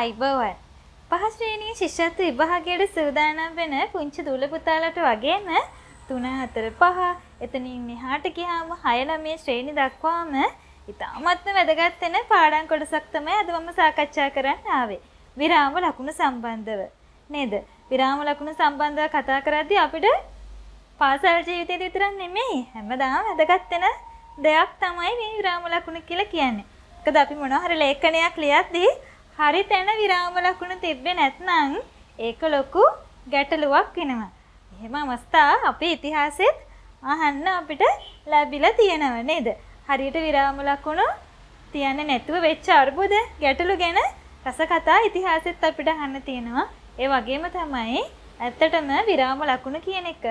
ආයිබෝවන්. පහ ශ්‍රේණියේ ශිෂ්‍යත්ව විභාගයට සූදානම් වෙන පුංචි දූල පුතාලට වගේම 3 4 5 එතනින් එහාට ගියාම 6 9 ශ්‍රේණි දක්වාම ඉතාමත්ම වැදගත් වෙන පාඩම් කොටසක් තමයි අද මම සාකච්ඡා කරන්න ආවේ. විරාම ලකුණු සම්බන්ධව. නේද? විරාම ලකුණු සම්බන්ධව කතා කරද්දී අපිට පාසල් ජීවිතේ විතරක් නෙමෙයි හැමදාම වැදගත් වෙන දෙයක් තමයි මේ විරාම ලකුණු කියලා කියන්නේ. මොකද අපි මොනවා හරි ලේඛනයක් ලියද්දී හරි තැන විරාම ලකුණු තිබ්බේ නැත්නම් ඒක ලොකු ගැටලුවක් වෙනවා. එහෙම අවස්ථා අපේ ඉතිහාසෙත් අහන්න අපිට ලැබිලා තියෙනව නේද? හරියට විරාම ලකුණු තියන්නේ නැතුව වෙච්ච අර්බුද ගැටලු ගැන රස කතා ඉතිහාසෙත් අපිට අහන්න තියෙනවා. ඒ වගේම තමයි ඇත්තටම විරාම ලකුණු කියන එක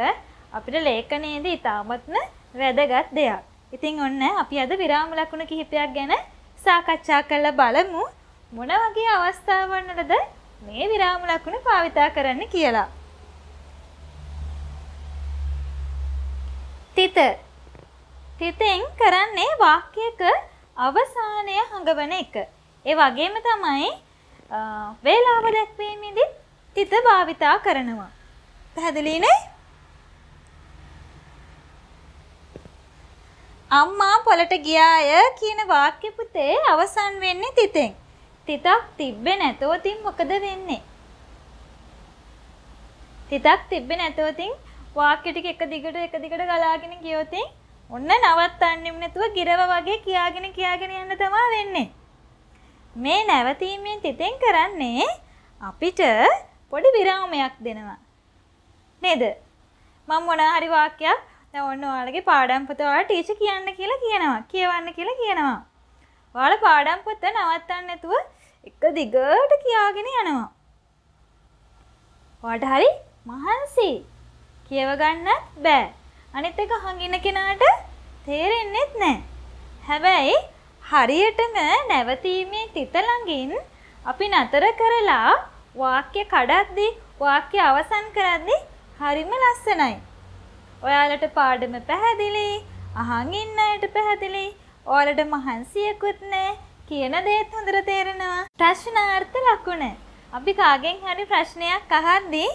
අපිට ලේඛනයේදී ඉතාමත්ම වැදගත් දෙයක්. ඉතින් ඔන්න අපි අද විරාම ලකුණු කිහිපයක් ගැන සාකච්ඡා කරලා බලමු මොන වගේ අවස්ථාවන්වලද මේ විරාම ලකුණු භාවිතා කරන්න කියලා. තිත තිතෙන් කරන්නේ වාක්‍යයක අවසානය හඟවන එක. ඒ වගේම තමයි වේලාව දැක්වීමේදී තිත භාවිතා කරනවා. පැහැදිලිනේ? අම්මා පොලට ගියාය කියන වාක්‍ය පුතේ අවසන් වෙන්නේ තිතෙන්. තිතක් තිබ්බේ නැතොතින් මොකද වෙන්නේ? තිතක් තිබ්බේ නැතොතින් වාක්‍ය ටික එක දිගට එක දිගට ගලාගෙන ගියොතින් ඔන්න නවත්තන්නෙම නැතුව ගිරව වගේ කියාගෙන කියාගෙන යන්න තමයි වෙන්නේ. මේ නැවතීමෙන් තිතෙන් කරන්නේ අපිට පොඩි විරාමයක් දෙනවා. නේද? මම මොන හරි වාක්‍යයක් දැන් ඔන්න ඔයාලගේ පාඩම් පොත ඔයාලා ටීචර් කියන්න කියලා කියනවා. කියවන්න කියලා කියනවා. ඔයාලා පාඩම් පොත නවත්තන්න නැතුව එක දිගට කියාගෙන යනවා. ඔයාලට හරි මහන්සි. කියව ගන්නත් බෑ. අනිත් එක හංගින කෙනාට තේරෙන්නෙත් නැහැ. හැබැයි හරියටම නැවතීමේ තිත ළඟින් අපි නතර කරලා වාක්‍ය කඩද්දී වාක්‍ය අවසන් කරද්දී හරිම ලස්සනයි. ඔයාලට පාඩම පැහැදිලි, අහන් ඉන්න අයට පැහැදිලි, ඔයාලට මහන්සියකුත් නැහැ කියන දේත් හොඳට තේරෙනවා. ප්‍රශ්නාර්ථ ලකුණ. අපි කාගෙන් හරි ප්‍රශ්නයක් අහද්දී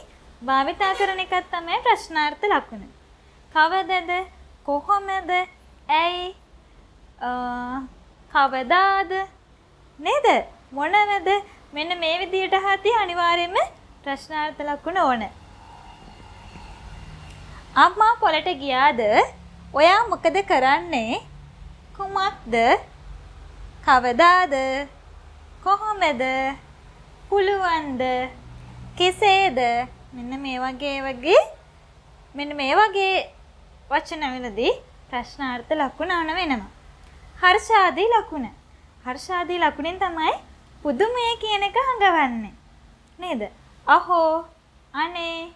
භාවිතා කරන එකක් තමයි ප්‍රශ්නාර්ථ ලකුණ. කවදද? කොහොමද? ඇයි? කවදාද? නේද? මොනවද? මෙන්න මේ විදිහට අහද්දී අනිවාර්යයෙන්ම ප්‍රශ්නාර්ථ ලකුණ ඕනේ. අම්මා පොලට ගියාද? ඔයා මොකද කරන්නේ? කුමක්ද? කවදාද? කොහොමද? පුළුවන්ද? කෙසේද? මෙන්න මේ වගේ වගේ මෙන්න මේ වගේ වචනවලදී ප්‍රශ්නාර්ථ ලකුණ අන වෙනවා. හර්ෂාදී ලකුණ. හර්ෂාදී ලකුණෙන් තමයි පුදුමය කියන එක හඟවන්නේ. නේද? අහෝ අනේ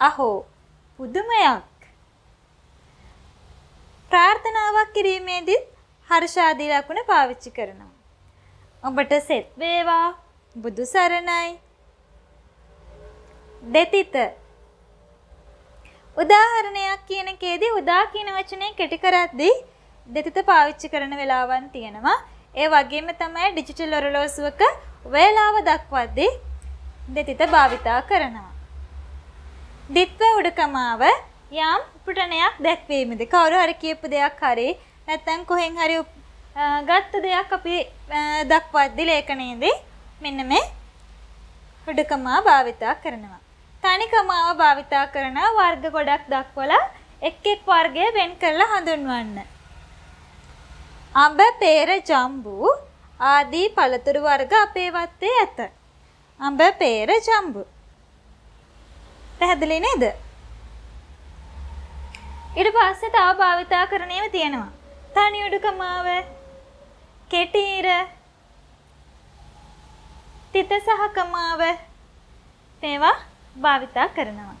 අහෝ පුදුමයක් ප්‍රාර්ථනාවක් කිරීමේදීත් හර්ෂාදී ලකුණ පාවිච්චි කරනවා. ඔබට සෙත් වේවා බුදු සරණයි දෙතිත උදාහරණයක් කියන කේදී උදා කියන වචනේ කෙටි කරද්දී දෙතිත පාවිච්චි කරන වෙලාවන් තියෙනවා. ඒ වගේම තමයි ඩිජිටල් ඔරලෝසුවක වේලාව දක්වද්දී දෙතිත භාවිතා කරනවා. දිත්ව උඩකමාව යම් පුටනයක් දැක්වීමද කවුරු හරි කියපු දෙයක් හරි නැත්නම් කොහෙන් හරි ගත්ත දෙයක් අපි දක්වද්දි ලේඛනයේදී මෙන්න මේ උඩකමා භාවිතා කරනවා. තනිකමාව භාවිතා කරන වර්ග ගොඩක් දක්වලා එක් එක් වර්ගය වෙන් කරලා හඳුන්වන්න. අඹ, peer, ජම්බු ආදී පළතුරු වර්ග අපේ වත්තේ ඇත. අඹ, peer, ජම්බු පැහැදිලි නේද? ඊට පස්සේ තව භාවිතා කරන ඒවා තියෙනවා. තනි උඩුකමාව, කෙටීර, තිත සහ කමාව මේවා භාවිතා කරනවා.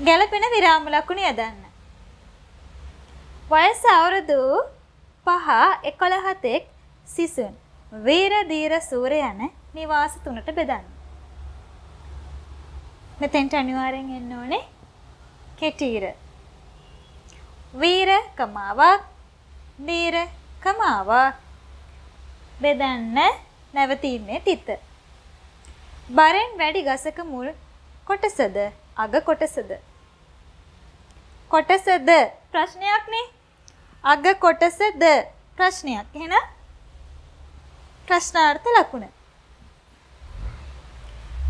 ගැළපෙන විරාම ලකුණු යදන්න. වයස අවුරුදු 5 11 තෙක් සිසුන් වීර දීර සූර යන නිවාස තුනට බෙදන්න. මෙතෙන්ට අනිවාර්යෙන් එන්න ඕනේ කෙටීර. වීර කමාවක් දීර කමාවක් බෙදන්න නැවතීමේ තිත. බරෙන් වැඩි ගසක මුල් කොටසද අග කොටසද? කොටසද ප්‍රශ්නයක්නේ. අග කොටසද ප්‍රශ්නයක්. එහෙනම් ප්‍රශ්නාර්ථ ලකුණ.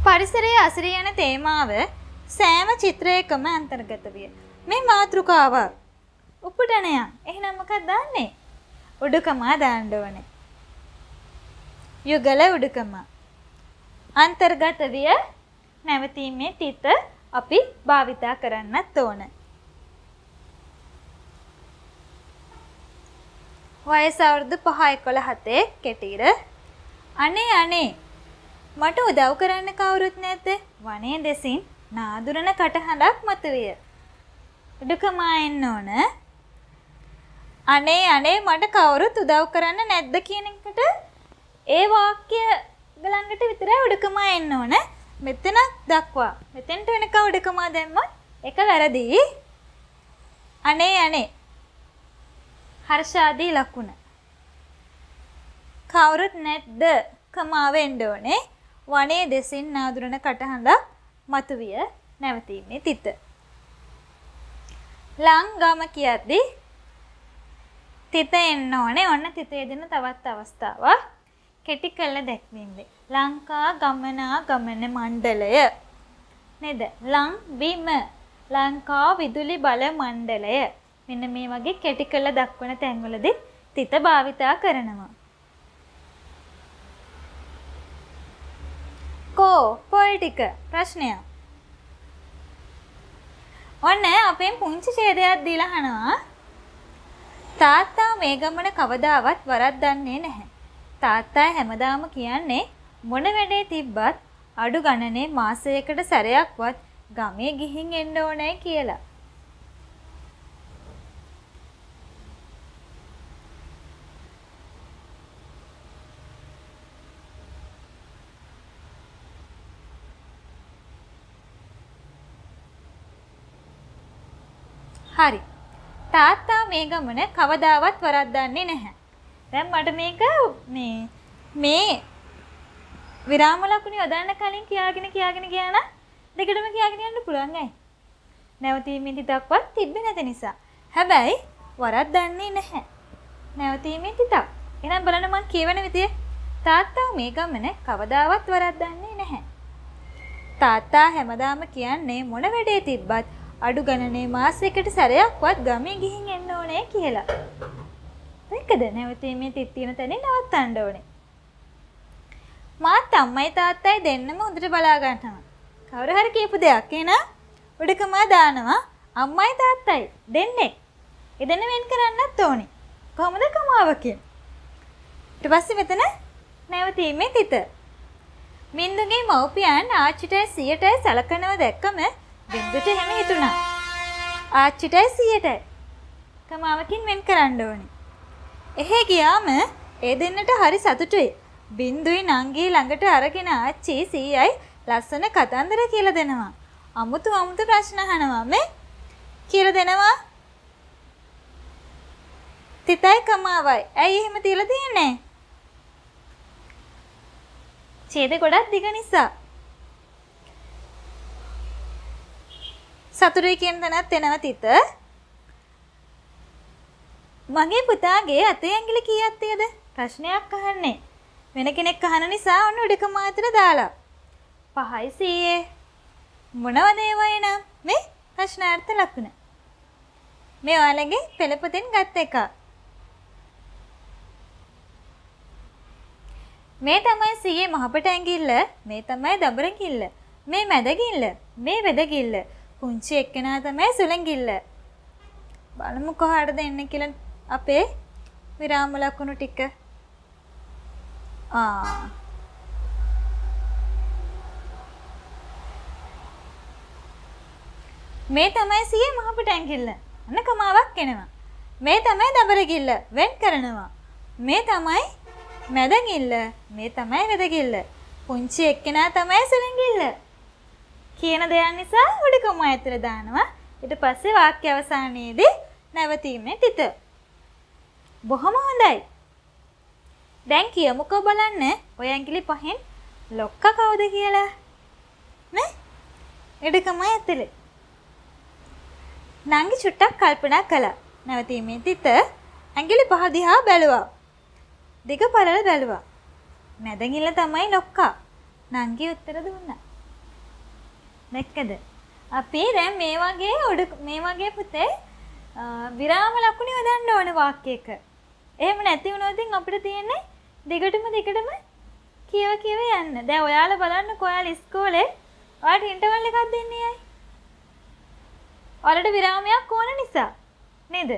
පරිසරයේ අසිරිය යන තේමාව සෑම චිත්‍රයකම අන්තර්ගත විය. මේ මාතෘකාව උපුටනයක්. එහෙනම් මොකක්ද දාන්නේ? උඩුකමා දාන්න ඕනේ. යුගල උඩුකම. අන්තර්ගත විය නැවතීමේ තිත අපි භාවිතා කරන්නත් ඕන. වයස අවුරුදු 5 11 කෙටිර අනේ අනේ මට උදව් කරන්න කවුරුත් නැද්ද? වනයේ දෙසින් නාදුරන කටහඬක් මතුවිය. උඩුකමා එන්න ඕන. අනේ අනේ මට කවුරුත් උදව් කරන්න නැද්ද කියන එකට ඒ වාක්‍ය ළඟට විතරයි උඩුකමා එන්න ඕන. මෙතන දක්වා. මෙතෙන්ට වෙනකම් උඩුකමා දැම්මොත් එක වැරදි. අනේ අනේ. හර්ෂාදී ලකුණ. කවුරුත් නැද්ද? කමාව එන්න ඕනේ. වනයේ දෙසින් නාදුරන කටහඬක් මතුවිය නැවතීමේ තිත. ලං ගම කියද්දී තිත එන්න ඕනේ. ඔන්න තිත යෙදෙන තවත් අවස්ථාවක්. කෙටි කළ දැක්වීමේ. ලංකා ගමනා ගමන මණ්ඩලය. නේද? ලං බිම ලංකා විදුලි බල මණ්ඩලය. මෙන්න මේ වගේ කෙටි කළ දක්වන තැන්වලදී තිත භාවිතා කරනවා. කෝ පොල් ටික ප්‍රශ්නයක්. ඔන්න අපෙන් පුංචි ඡේදයක් දීලා අහනවා. තාත්තා මේ ගමන කවදාවත් වරද්දන්නේ නැහැ. තාත්තා හැමදාම කියන්නේ මොන වැඩේ තිබ්බත් අඩු ගණනේ මාසයකට සැරයක්වත් ගමේ ගිහින් එන්න ඕනේ කියලා. හරි. තාත්තා මේ ගමන කවදාවත් වරද්දන්නේ නැහැ. දැන් මට මේක මේ මේ විරාම ලකුණු යොදන්න කලින් කියාගෙන කියාගෙන ගියා නම් දෙකටම කියාගෙන යන්න පුළුවන් ඇයි? නැවතීමේ තිතක්වත් තිබ්බේ නැති නිසා. හැබැයි වරද්දන්නේ නැහැ. නැවතීමේ තිතක්. එහෙනම් බලන්න මම කියවන විදිය තාත්තා මේ ගමන කවදාවත් වරද්දන්නේ නැහැ. තාත්තා හැමදාම කියන්නේ මොන වැඩේ තිබ්බත් අඩු ගණනේ මාසයකට සැරයක්වත් ගමේ ගිහින් එන්න ඕනේ කියලා. දැක්කද නැවතීමේ තිත් තියෙන තැනින් නවත්තන්න ඕනේ. මාත් අම්මයි තාත්තයි දෙන්නම හොඳට බලා ගන්නවා. කවුරු හරි කියපු දෙයක් එනා උඩකමා දානවා අම්මයි තාත්තයි දෙන්නේ. එදෙන වෙන් කරන්නත් ඕනේ. කොහොමද කමාවකින්? ඊට පස්සේ මෙතන නැවතීමේ තිත. මින්දුගේ මව්පියන් ආච්චිටයි සියටයි සලකනව දැක්කම බින්දුට එහෙම හිතුණා. ආච්චිටයි සීයටයි. කමාවකින් වෙන් කරන්න ඕනේ. එහෙ ගියාම ඒ දෙන්නට හරි සතුටුයි. බින්දුයි නංගී ළඟට අරගෙන ආච්චි සීයයි ලස්සන කතන්දර කියලා දෙනවා. අමුතු අමුතු ප්‍රශ්න අහනවා මේ කියලා දෙනවා. තිතයි කමාවයි. ඇයි එහෙම තියලා තියන්නේ? ඡේද ගොඩක් දිග නිසා. සතුටුයි කියන තැනත් එනවා තිත. මගේ පුතාගේ අතේ ඇඟිලි කීයක් තියද? ප්‍රශ්නයක් අහන්නේ. වෙන කෙනෙක් අහන නිසා ඔන්න උඩක මාතර දාලා. 5යි 100. මොනවද ඒවා එනම්? මේ ප්‍රශ්නාර්ථ ලකුණ. මේ ඔයාලගේ පෙළපොතෙන් ගත් එක. මේ තමයි සියේ මහපට ඇඟිල්ල, මේ තමයි දබරකිල්ල, මේ මැදගිල්ල, මේ වෙදගිල්ල, පුංචි එක්කෙනා තමයි සුළඟිල්ල. බලමු කොහාටද එන්නේ කියලා අපේ විරාම ලකුණු ටික. ආ. මේ තමයි සියේ මහපට ඇඟිල්ල. අන්න කමාවක් එනවා. මේ තමයි දබරගිල්ල වෙන් කරනවා. මේ තමයි මැදගිල්ල. මේ තමයි වෙදගිල්ල. පුංචි එක්කෙනා තමයි සුළඟිල්ල. කියන දෙයක් නිසා උඩිකම ඇතුළේ දානවා. ඊට පස්සේ වාක්‍ය අවසානයේදී නැවතීමේ තිත. බොහොම හොඳයි. දැන් කියමුකෝ බලන්න ඔය ඇඟිලි පහෙන් ලොක්කා කවුද කියලා. නේ? එඩකම ඇතුලේ. නංගි චුට්ටක් කල්පනා කළා. නැවතීමේ තිත ඇඟිලි පහ දිහා බැලුවා. දිග පළල බැලුවා. මැදගිල්ල තමයි ලොක්කා. නංගි උත්තර දුන්නා. දැක්කද? අපි දැන් මේ වගේ උඩ මේ වගේ පුතේ විරාම ලකුණු යොදන්න ඕන වාක්‍යයක. එහෙම නැති වුණොත් අපිට තියෙන්නේ දිගටම දිගටම කියව කියව යන්න. දැන් ඔයාලා බලන්න කොයාලා ඉස්කෝලේ ඔයාලට ඉන්ටර්වල් එකක් දෙන්නේ අය. ඔයාලට විරාමයක් ඕන නිසා. නේද?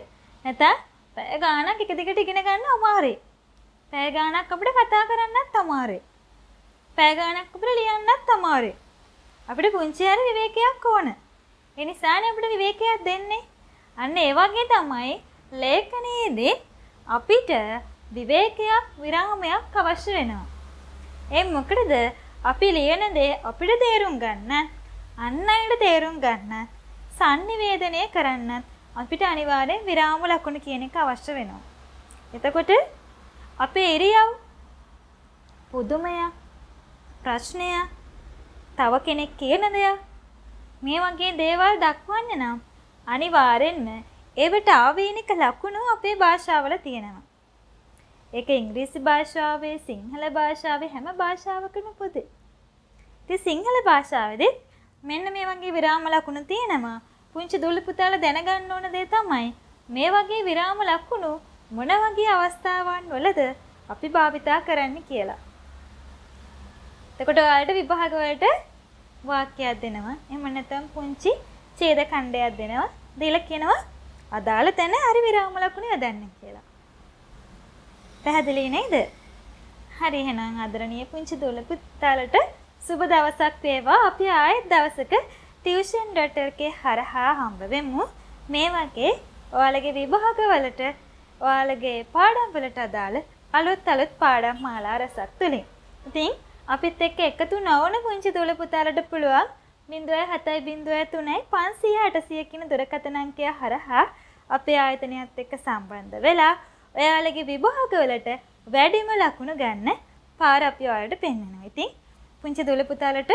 නැත්නම් පැය ගාණක් එක දිගට ඉගෙන ගන්න අමාරුයි. පැය ගාණක් අපිට කතා කරන්නත් අමාරුයි. පැය ගාණක් අපිට ලියන්නත් අමාරුයි. අපිට පුංචි හරි විවේකයක් ඕන. ඒ නිසානේ අපිට විවේකයක් දෙන්නේ. අන්න ඒ වගේ තමයි ලේඛනයේදී අපිට විවේකයක් විරාමයක් අවශ්‍ය වෙනවා. ඒ මොකටද අපි ලියන දේ අපිට තේරුම් ගන්න, අන් අයට තේරුම් ගන්න, sannivedanaya කරන්න අපිට අනිවාර්යෙන් විරාම ලකුණු කියන එක අවශ්‍ය වෙනවා. එතකොට අපේ ඉරියව් පුදුමයක් ප්‍රශ්නයක් තව කෙනෙක් කියන දෙයක් මේ වගේ දේවල් දක්වන්න නම් අනිවාර්යෙන්ම ඒවට ආවේනික ලකුණු අපේ භාෂාවල තියෙනවා. ඒක ඉංග්‍රීසි භාෂාවේ සිංහල භාෂාවේ හැම භාෂාවකම පොදුයි. ඉතින් සිංහල භාෂාවේදී මෙන්න මේ වගේ විරාම ලකුණු තියෙනවා. පුංචි දුල්ල පුතාලා දැනගන්න ඕන දේ තමයි මේ වගේ විරාම ලකුණු මොන වගේ අවස්ථාවන් වලද අපි භාවිතා කරන්න කියලා. එතකොට ඔයාලට විභාග වලට වාක්‍යයක් දෙනවා. එහෙම නැත්නම් පුංචි ඡේද ඛණ්ඩයක් දෙනවා. දීලා කියනවා අදාළ තැන හරි විරාම ලකුණු යදන්න කියලා. පැහැදිලි නේද? හරි එහෙනම් ආදරණීය පුංචි දුවල පුතාලට සුබ දවසක් වේවා. අපි ආයෙත් දවසක tuition.lk හරහා හම්බ වෙමු. මේ වගේ ඔයාලගේ විභාගවලට ඔයාලගේ පාඩම් වලට අදාළ අලුත් අලුත් පාඩම් මාලා රසක් තුලින්. ඉතින් අපිත් එක්ක එකතු නොවන පුංචි දුවල පුතාලට පුළුවන් 0.7.3යි 500 800 කියන දුරකථන අංකය හරහා අපේ ආයතනයත් එක්ක සම්බන්ධ වෙලා ඔයාලගේ විභාගවලට වැඩිම ලකුණු ගන්න පාර අපි ඔයාලට පෙන්වනවා. ඉතින් පුංචි දුවල පුතාලට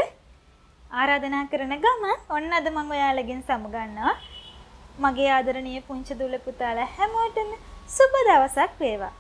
ආරාධනා කරන ගමන් ඔන්න අද මම ඔයාලගෙන් සමුගන්නවා. මගේ ආදරණීය පුංචි දුවල පුතාලා හැමෝටම සුබ දවසක් වේවා.